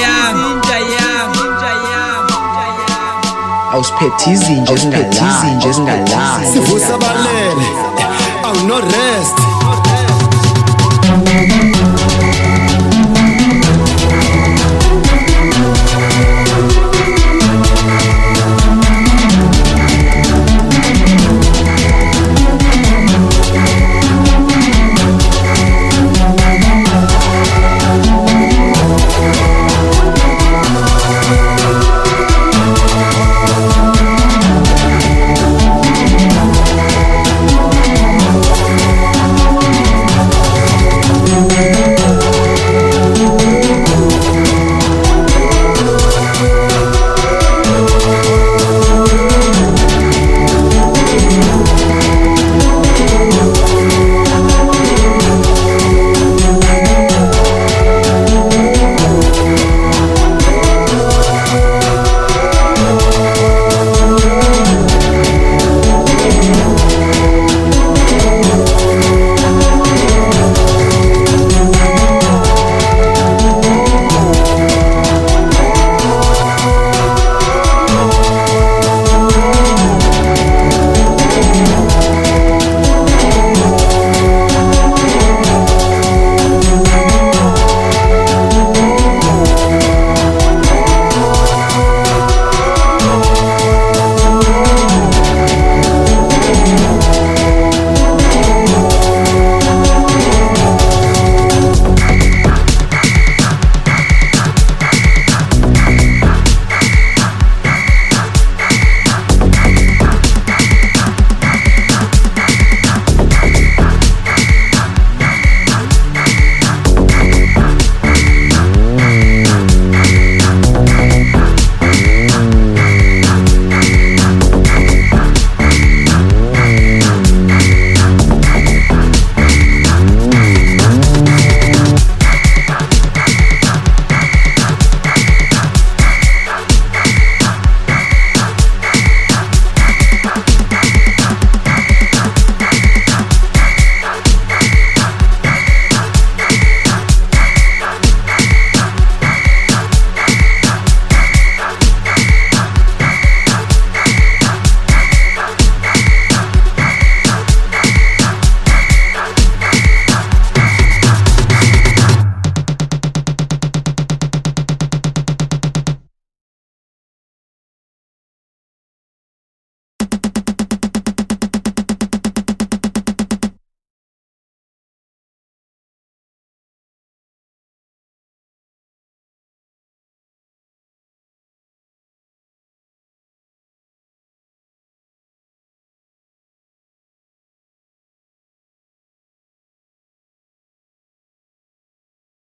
yami inja yami inja yami inja yami awusiphethe izinje ezingalala izinje ezingalala sivusa balele awuno rest